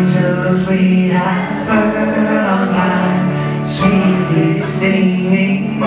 angels we have heard on high, sweetly singing